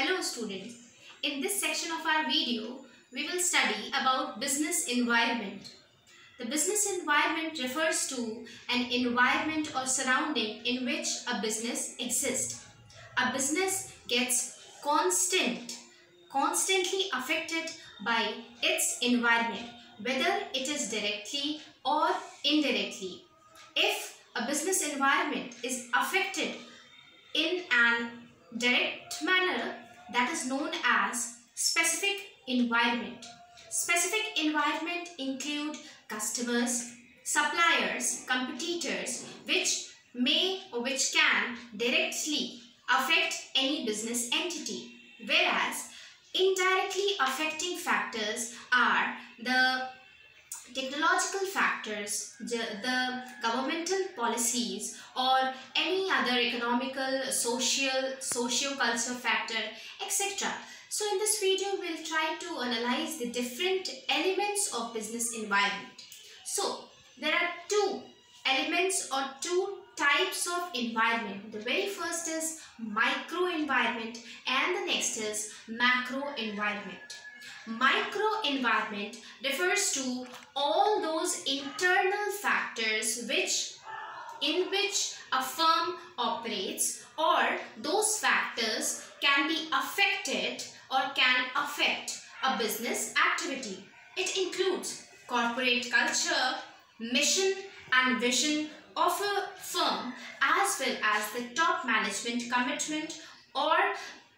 Hello students. In this section of our video, we will study about business environment. The business environment refers to an environment or surrounding in which a business exists. A business gets constant, constantly affected by its environment, whether it is directly or indirectly. If a business environment is affected in an direct manner, that is known as specific environment. Specific environment include customers, suppliers, competitors which may or which can directly affect any business entity. Whereas indirectly affecting factors are the technological factors, the, governmental policies or any other economical, social, socio-cultural factor, etc. So in this video, we'll try to analyze the different elements of business environment. So there are two elements or two types of environment. The very first is micro environment and the next is macro environment. Micro environment refers to all those in which a firm operates or those factors can be affected or can affect a business activity. It includes corporate culture, mission and vision of a firm as well as the top management commitment or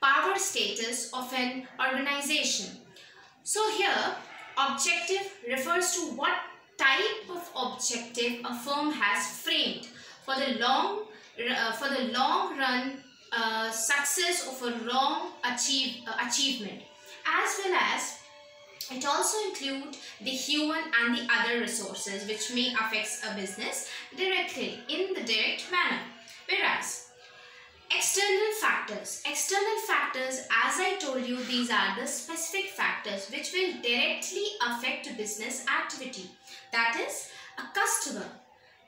power status of an organization. So here objective refers to what type of objective a firm has framed for the long uh, for the long run uh, success of a long achieve, uh, achievement as well as it also include the human and the other resources which may affect a business directly in the direct manner. Whereas external factors, external factors as I told you these are the specific factors which will directly affect business activity. That is a customer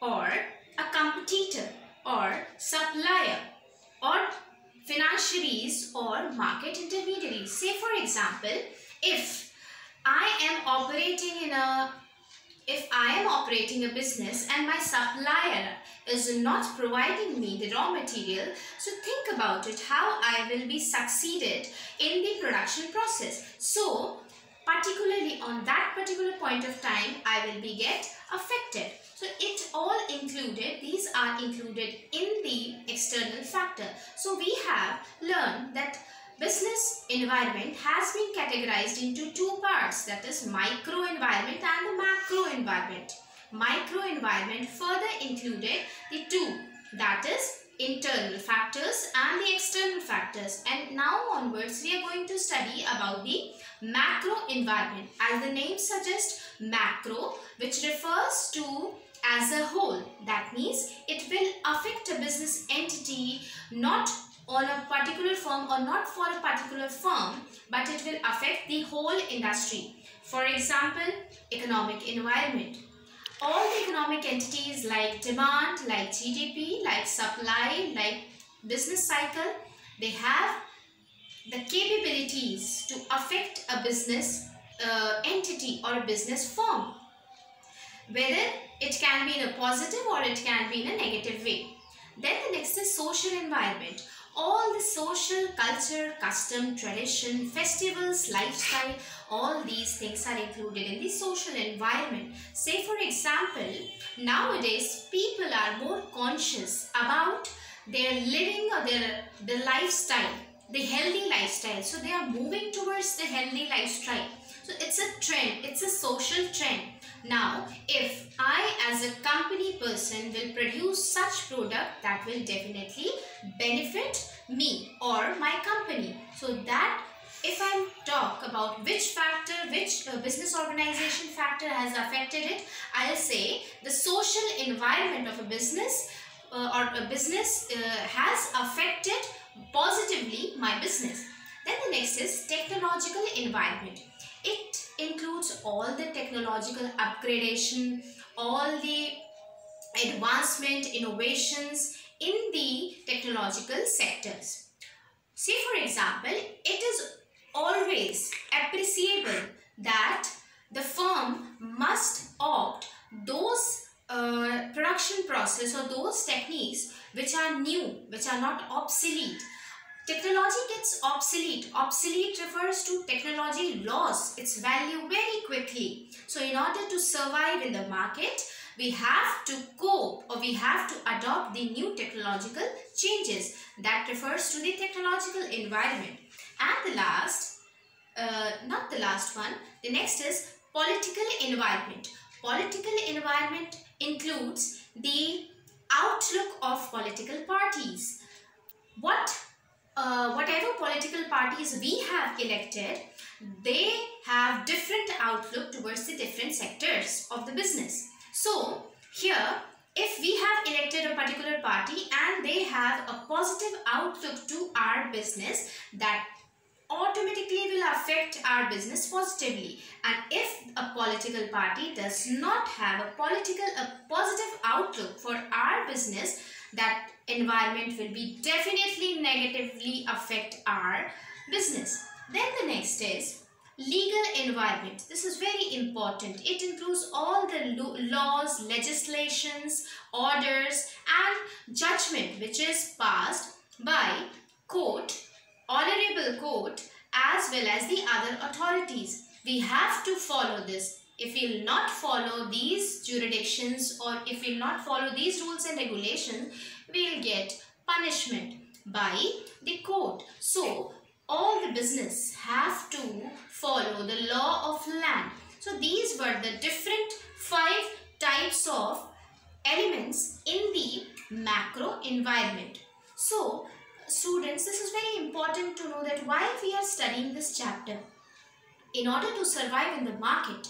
or a competitor or supplier or financiaries or market intermediaries. Say for example, if I am operating in a if I am operating a business and my supplier is not providing me the raw material, so think about it how I will be succeeded in the production process. So, particularly on that particular point of time, I will be get affected. So, it all included, these are included in the external factor. So, we have learned that business environment has been categorized into two parts that is micro environment and the macro environment. Micro environment further included the two that is internal factors and the external factors and now onwards we are going to study about the macro environment as the name suggests macro which refers to as a whole that means it will affect a business entity not on a particular firm or not for a particular firm but it will affect the whole industry. For example, economic environment. All the economic entities like demand, like GDP, like supply, like business cycle, they have the capabilities to affect a business uh, entity or a business firm. Whether it can be in a positive or it can be in a negative way. Then the next is social environment all the social, culture, custom, tradition, festivals, lifestyle, all these things are included in the social environment. Say for example, nowadays people are more conscious about their living or their, their lifestyle, the healthy lifestyle. So they are moving towards the healthy lifestyle. So it's a trend, it's a social trend. Now, if I as a company person will produce such product that will definitely benefit me or my company. So that if I talk about which factor, which uh, business organization factor has affected it, I'll say the social environment of a business uh, or a business uh, has affected positively my business. Then the next is technological environment. It includes all the technological upgradation, all the advancement, innovations in the technological sectors. Say for example, it is always appreciable that the firm must opt those uh, production process or those techniques which are new, which are not obsolete. Technology gets obsolete. Obsolete refers to technology loss its value very quickly. So in order to survive in the market, we have to cope or we have to adopt the new technological changes. That refers to the technological environment. And the last, uh, not the last one, the next is political environment. Political environment includes the outlook of political parties. What, uh, whatever political parties we have elected, they have different outlook towards the different sectors of the business. So, here if we have elected a particular party and they have a positive outlook to our business that automatically will affect our business positively. And if a political party does not have a political a positive outlook for our business that environment will be definitely negatively affect our business. Then the next is legal environment. This is very important. It includes all the laws legislations orders and judgment which is passed by court honorable court as well as the other authorities. We have to follow this. If we will not follow these jurisdictions or if we will not follow these rules and regulations, we will get punishment by the court. So, all the business have to follow the law of land. So, these were the different five types of elements in the macro environment. So, students, this is very important to know that while we are studying this chapter, in order to survive in the market,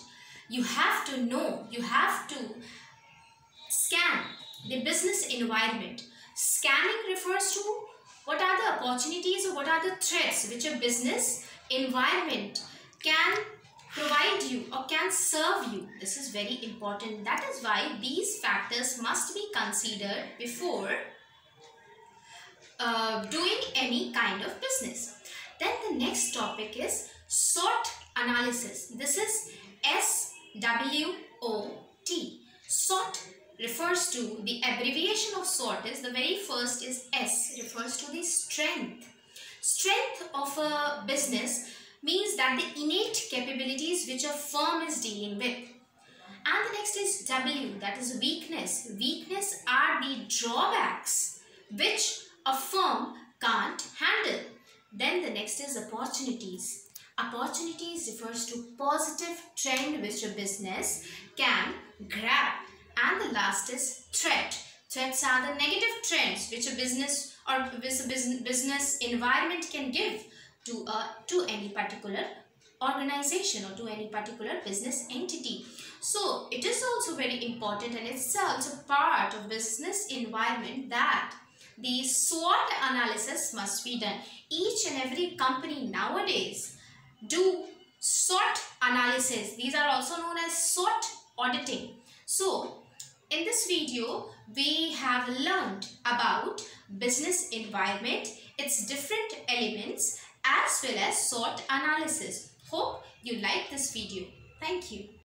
you have to know, you have to scan the business environment. Scanning refers to what are the opportunities or what are the threats which a business environment can provide you or can serve you. This is very important. That is why these factors must be considered before uh, doing any kind of business. Then the next topic is SWOT analysis. This is S-W-O-T. SWOT refers to the abbreviation of SWOT is the very first is S refers to the strength. Strength of a business means that the innate capabilities which a firm is dealing with. And the next is W that is weakness. Weakness are the drawbacks which a firm can't handle. Then the next is opportunities. Opportunities refers to positive trend which a business can grab. And the last is threat. Threats are the negative trends which a business or business environment can give to a to any particular organization or to any particular business entity. So it is also very important and it's also part of business environment that the SWOT analysis must be done. Each and every company nowadays do SWOT analysis. These are also known as SWOT auditing. So, in this video, we have learned about business environment, its different elements as well as SWOT analysis. Hope you like this video. Thank you.